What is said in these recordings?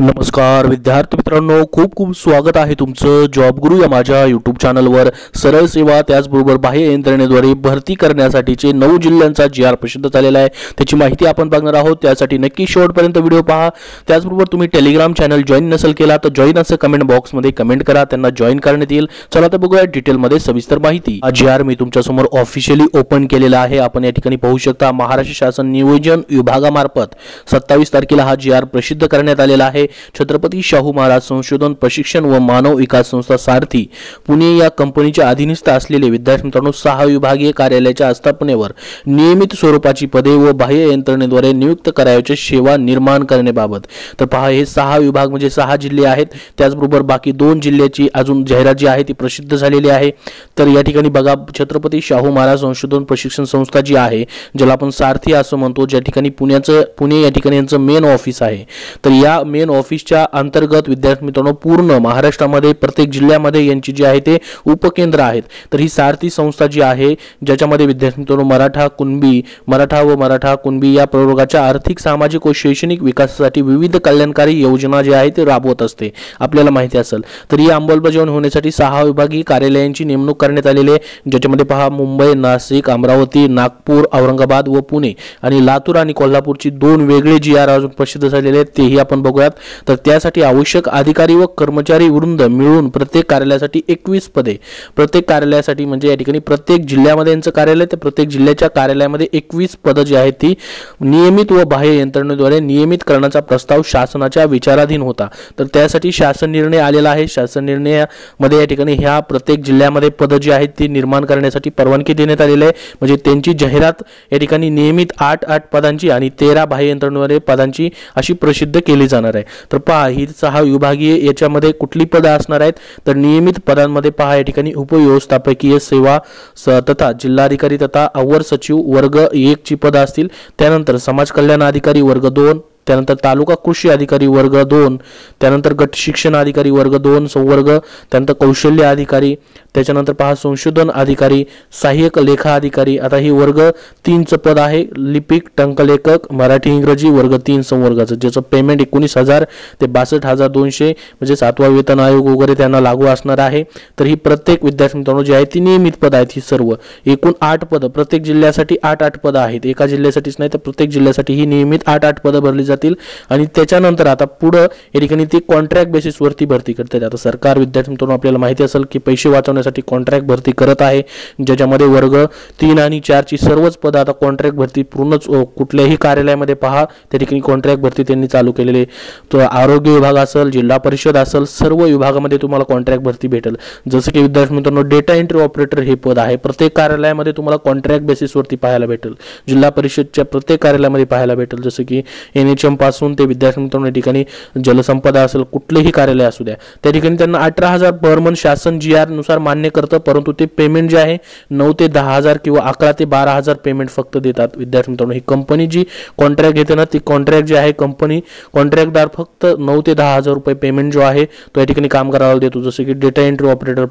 नमस्कार विद्यार्थी मित्रांनो खूप खूप स्वागत आहे तुमचं जॉब गुरु या माझ्या यूट्यूब चॅनलवर सरळ सेवा त्याचबरोबर बाह्य यंत्रणेद्वारे भरती करण्यासाठीचे नऊ जिल्ह्यांचा जी आर प्रसिद्ध झालेला आहे. त्याची माहिती आपण बघणार आहोत. त्यासाठी नक्की शेवटपर्यंत व्हिडिओ पहा. त्याचबरोबर तुम्ही टेलिग्राम चॅनल जॉईन नसेल केला तर जॉईन असं कमेंट बॉक्समध्ये कमेंट करा. त्यांना जॉईन करण्यात येईल. चला तर बघूया डिटेलमध्ये सविस्तर माहिती. हा जी आर मी तुमच्यासमोर ऑफिशियली ओपन केलेला आहे. आपण या ठिकाणी पाहू शकता महाराष्ट्र शासन नियोजन विभागामार्फत सत्तावीस तारखेला हा जी आर प्रसिद्ध करण्यात आलेला आहे. छत्रपती शाहू महाराज संशोधन प्रशिक्षण व मानव विकास संस्था सारथी पुणे या कंपनीच्या अधीनस्थ असलेले विद्यार्थी मित्रांनो सहा विभागीय कार्यालयाच्या आस्थापनेवर नियमित स्वरूपाची पदे व बाह्य यंत्रणेद्वारे नियुक्त करायच्या सेवा निर्माण करण्याबाबत. तर पहा हे सहा विभाग म्हणजे सहा जिल्हे आहेत. त्याचबरोबर बाकी दोन जिल्ह्याची अजून जाहिरात जी आहे ती प्रसिद्ध झालेली आहे. तर या ठिकाणी बघा छत्रपती शाहू महाराज संशोधन प्रशिक्षण संस्था जी आहे ज्याला आपण सारथी असं म्हणतो ज्या ठिकाणी पुण्याचं पुणे या ठिकाणी यांचं मेन ऑफिस आहे. तर या मेन ऑफिसच्या अंतर्गत विद्यार्थी मित्रांनो पूर्ण महाराष्ट्रामध्ये प्रत्येक जिल्ह्यामध्ये यांची जी आहे ते उपकेंद्र आहेत. तर ही सारथी संस्था जी आहे ज्याच्यामध्ये विद्यार्थी मित्रांनो मराठा कुणबी मराठा व मराठा कुणबी या प्रवर्गाच्या आर्थिक सामाजिक व शैक्षणिक विकासासाठी विविध कल्याणकारी योजना जी आहे ते राबवत असते. आपल्याला माहिती असेल. तर ही अंमलबजावणी होण्यासाठी सहा विभागीय कार्यालयांची नेमणूक करण्यात आलेली आहे. ज्याच्यामध्ये पहा मुंबई नाशिक अमरावती नागपूर औरंगाबाद व पुणे आणि लातूर आणि कोल्हापूरची दोन वेगळे जी आर अजून प्रसिद्ध झालेले आहेत. तेही आपण बघूयात. तर त्यासाठी आवश्यक अधिकारी व कर्मचारी वृंद मिळून प्रत्येक कार्यालयासाठी एकवीस पदे. प्रत्येक कार्यालयासाठी म्हणजे या ठिकाणी प्रत्येक जिल्ह्यामध्ये यांचं कार्यालय तर प्रत्येक जिल्ह्याच्या कार्यालयामध्ये एकवीस पदं जी आहेत ती नियमित व बाह्य यंत्रणेद्वारे नियमित करण्याचा प्रस्ताव शासनाच्या विचाराधीन होता. तर त्यासाठी शासन निर्णय आलेला आहे. शासन निर्णयामध्ये या ठिकाणी ह्या प्रत्येक जिल्ह्यामध्ये पदं जी आहेत ती निर्माण करण्यासाठी परवानगी देण्यात आलेली आहे. म्हणजे त्यांची जाहिरात या ठिकाणी नियमित आठ आठ पदांची आणि तेरा बाह्य यंत्रणेद्वारे पदांची अशी प्रसिद्ध केली जाणार आहे. तर पहा ही सहा विभागीय याच्यामध्ये कुठली पदं असणार आहेत? तर नियमित पदांमध्ये पहा या ठिकाणी उपव्यवस्थापकीय सेवा स तथा जिल्हाधिकारी तथा अवर सचिव वर्ग एक ची पदं असतील. त्यानंतर समाज कल्याण अधिकारी वर्ग दोन त्यानंतर तालुका कृषी अधिकारी वर्ग दोन त्यानंतर गट शिक्षण अधिकारी वर्ग दोन संवर्ग त्यानंतर कौशल्य अधिकारी त्याच्यानंतर पहा संशोधन अधिकारी सहाय्यक लेखा अधिकारी आता ही वर्ग तीनचं पद आहे लिपिक टंकलेखक मराठी इंग्रजी वर्ग तीन संवर्गाचं ज्याचं पेमेंट एकोणीस हजार ते बासष्ट हजार दोनशे म्हणजे सातवा वेतन आयोग वगैरे त्यांना लागू असणार आहे. तर ही प्रत्येक विद्यार्थी मित्रांनो जी आहे ती नियमित पद आहेत ही सर्व. एकूण आठ पदं प्रत्येक जिल्ह्यासाठी आठ आठ पदं आहेत. एका जिल्ह्यासाठीच नाही तर प्रत्येक जिल्ह्यासाठी ही नियमित आठ आठ पदं भरली जातील. आणि त्याच्यानंतर आता पुढं या ठिकाणी ते कॉन्ट्रॅक्ट बेसिसवरती भरती करतात आता सरकार विद्यार्थी मित्रांनो आपल्याला माहिती असेल की पैसे वाचवण्यासाठी कॉन्ट्रॅक्ट भरती करत आहे. ज्याच्यामध्ये वर्ग तीन आणि चारची सर्वच पदं आता कॉन्ट्रॅक्ट भरती पूर्णच कुठल्याही कार्यालयामध्ये पहा त्या ठिकाणी कॉन्ट्रॅक्ट भरती त्यांनी चालू केलेली तो आरोग्य विभाग असेल जिल्हा परिषद असेल सर्व विभागामध्ये तुम्हाला कॉन्ट्रॅक्ट भरती भेटेल. जसं की विद्यार्थी मित्रांनो डेटा एंट्री ऑपरेटर हे पद आहे. प्रत्येक कार्यालयामध्ये तुम्हाला कॉन्ट्रॅक्ट बेसिसवरती पाहायला भेटेल. जिल्हा परिषदच्या प्रत्येक कार्यालयामध्ये पाहायला भेटेल. जसं की एन एच पासून ते विद्यार्थी मित्रांनो या ठिकाणी जलसंपदा असेल कुठलेही कार्यालय असू द्या. त्या ठिकाणी त्यांना अठरा हजार पर मंथ शासन जी आरनुसार मान्य करतं परंतु ते पेमेंट जे आहे नऊ ते दहा हजार किंवा अकरा ते बारा हजार पेमेंट फक्त देतात विद्यार्थी मित्रांनो. ही कंपनी जी कॉन्ट्रॅक्ट घेते ना ती कॉन्ट्रॅक्ट जी आहे कंपनी कॉन्ट्रॅक्टदार फक्त नऊ ते दहा हजार रुपये पेमेंट जो आहे तो या ठिकाणी कामगाराला देतो. जसं की डेटा एंट्री ऑपरेटर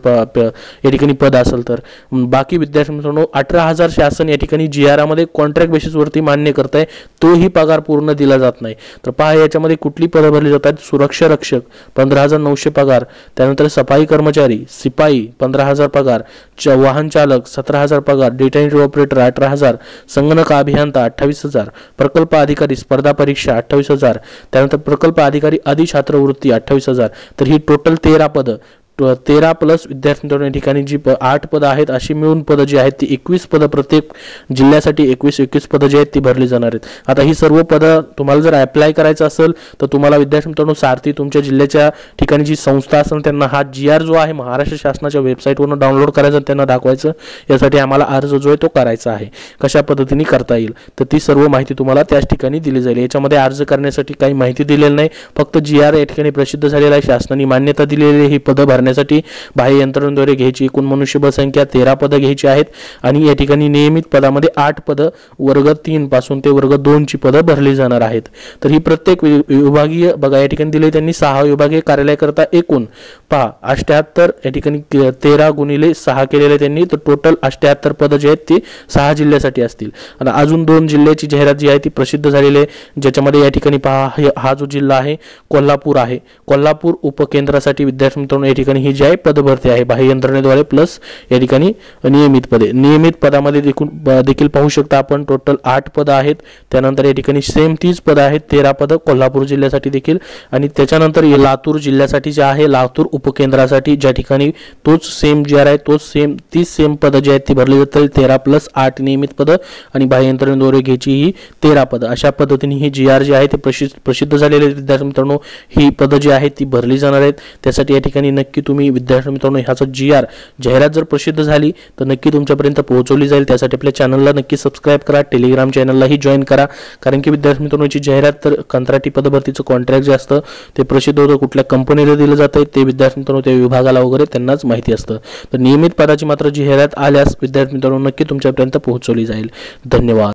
या ठिकाणी पद असेल तर. बाकी विद्यार्थी मित्रांनो अठरा हजार शासन या ठिकाणी जी आरमध्ये कॉन्ट्रॅक्ट बेसिसवरती मान्य करत आहे तोही पगार पूर्ण दिला जात नाही. तर पहा याच्यामध्ये कुठली पदं भरली जातात? सुरक्षा रक्षक पंधरा हजार नऊशे पगार. त्यानंतर सफाई कर्मचारी सिपाई पंधरा हजार पगार. च वाहन चालक सतरा हजार पगार. डेटा एंट्री ऑपरेटर अठरा हजार. संगणक अभियंता अठ्ठावीस हजार. प्रकल्प अधिकारी स्पर्धा परीक्षा अठ्ठावीस हजार. त्यानंतर प्रकल्प अधिकारी आधी छात्रवृत्ती अठ्ठावीस हजार. तर ही टोटल तेरा पदं. तेरा प्लस विद्यार्थ्यांच्या या ठिकाणी जी प आठ पदं आहेत अशी मिळून पदं जी आहेत ती एकवीस पदं प्रत्येक जिल्ह्यासाठी एकवीस एकवीस पदं जी आहेत ती भरली जाणार आहेत. आता ही सर्व पदं तुम्हाला जर अप्लाय करायचं असेल तर तुम्हाला विद्यार्थी मित्रांनो सारथी तुमच्या जिल्ह्याच्या ठिकाणी जी संस्था असेल त्यांना हा जी आर जो आहे महाराष्ट्र शासनाच्या वेबसाईटवरून डाउनलोड करायचा त्यांना दाखवायचं. यासाठी आम्हाला अर्ज जो आहे तो करायचा आहे. कशा पद्धतीने करता येईल? तर ती सर्व माहिती तुम्हाला त्याच ठिकाणी दिली जाईल. याच्यामध्ये अर्ज करण्यासाठी काही माहिती दिलेली नाही. फक्त जी आर या ठिकाणी प्रसिद्ध झालेला आहे. शासनाने मान्यता दिलेली ही पदं भरण्यासाठी करण्यासाठी बाह्य यंत्रणांद्वारे घ्यायची एकूण मनुष्यबळ संख्या तेरा पदं घ्यायची आहेत. आणि या ठिकाणी नियमित पदामध्ये आठ पदं वर्ग तीन पासून ते वर्ग दोनची पदं भरली जाणार आहेत. तर ही प्रत्येक विभागीय बघा या ठिकाणी दिले त्यांनी सहा विभागीय कार्यालयाकरता एकूण. पहा अष्ट्याहत्तर या ठिकाणी तेरा गुणिले सहा केलेले त्यांनी. तर टोटल अष्ट्याहत्तर पदं जी आहेत ती सहा जिल्ह्यासाठी असतील. आणि अजून दोन जिल्ह्याची जाहिरात जी आहे ती प्रसिद्ध झालेली आहे. ज्याच्यामध्ये या ठिकाणी पहा हा जो जिल्हा आहे कोल्हापूर आहे. कोल्हापूर उपकेंद्रासाठी विद्यार्थी मित्रांनो या ठिकाणी ही जी आहे पदभरती आहे. बाह्य यंत्रणेद्वारे प्लस या ठिकाणी नियमित पदे. नियमित पदामध्ये देखून देखील पाहू शकता आपण टोटल आठ पदं आहेत. त्यानंतर या ठिकाणी सेम तीच पदं आहेत तेरा पदं कोल्हापूर जिल्ह्यासाठी देखील. आणि त्याच्यानंतर लातूर जिल्ह्यासाठी जे आहे लातूर उपकेंद्रासाठी ज्या ठिकाणी तोच सेम जी आर आहे तोच सेम तीच सेम पदं जी आहेत ती भरली जातील. तेरा प्लस आठ नियमित पदं आणि बाह्य यंत्रणेद्वारे घ्यायची ही तेरा पदं. अशा पद्धतीने ही जी आर जी आहे ते प्रसिद्ध प्रसिद्ध झालेले विद्यार्थी मित्रांनो ही पदं जी आहेत ती भरली जाणार आहेत. त्यासाठी या ठिकाणी नक्की तुम्ही विद्यार्थी मित्रांनो ह्याचं जी आर जाहिरात जर प्रसिद्ध झाली तर नक्की तुमच्यापर्यंत पोहोचवली जाईल. त्यासाठी आपल्या चॅनलला नक्की सबस्क्राईब करा टेलिग्राम चॅनललाही जॉईन करा. कारण की विद्यार्थी मित्रांनोची जाहिरात तर कंत्राटी पदभरतीचं कॉन्ट्रॅक्ट जे असतं ते प्रसिद्ध होतं. कुठल्या कंपनीला दिलं जातं ते विद्यार्थी मित्रांनो त्या विभागाला वगैरे त्यांनाच माहिती असतं. तर नियमित पदाची मात्र जाहिरात आल्यास विद्यार्थी मित्रांनो नक्की तुमच्यापर्यंत पोहोचवली जाईल. धन्यवाद.